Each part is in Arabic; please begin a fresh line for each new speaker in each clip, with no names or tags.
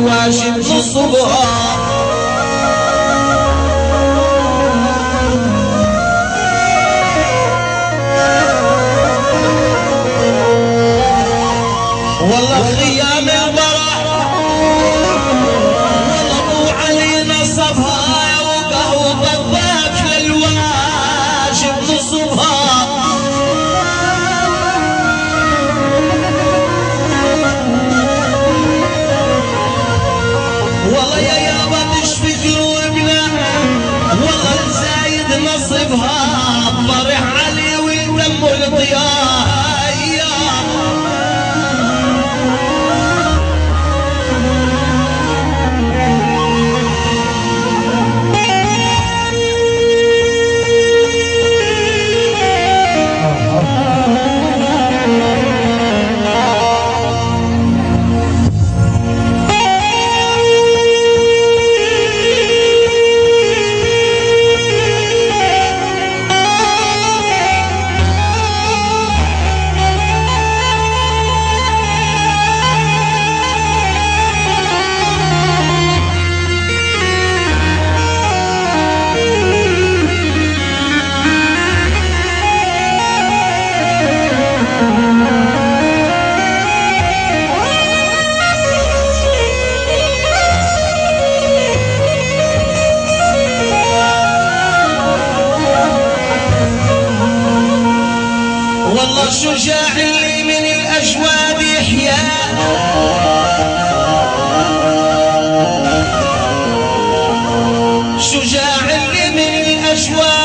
الضيف للواشم نصبها فرح علي والدم الضياء والله الشجاع اللي من الأجواد يحيا. شجاع اللي من الأجواد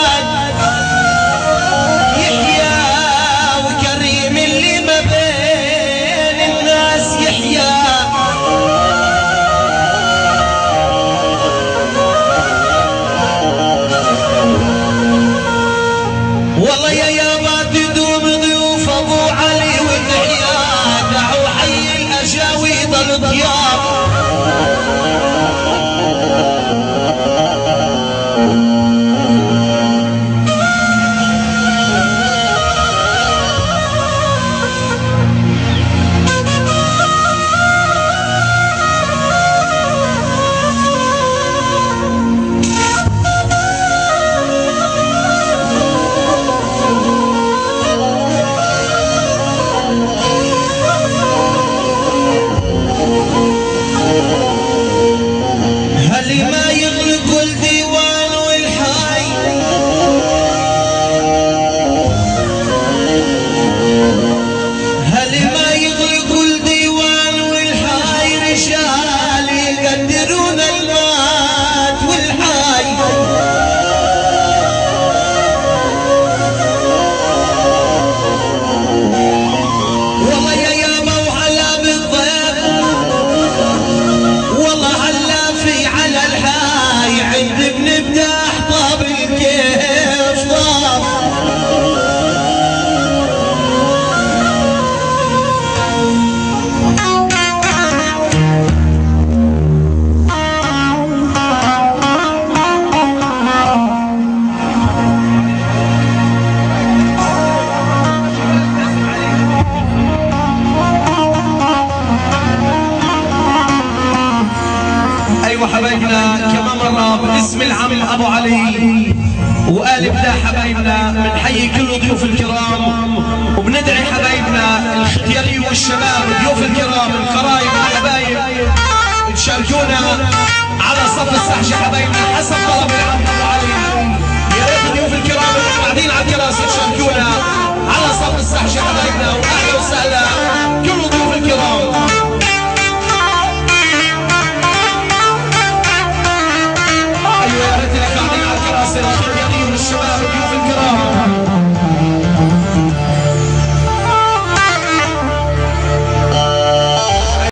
وحبايبنا كما مرة باسم العم أبو علي. وقال بدا حبايبنا بنحيي كل ضيوف الكرام. وبندعي حبايبنا الختياري والشباب ضيوف الكرام القرايب والحبايب تشاركونا على صف السحشة حبايبنا حسب طلب العم أبو علي. يا ريت ضيوف الكرام اللي قاعدين على الكراسي تشاركونا على صف السحشة حبايبنا. وأهلا وسهلا.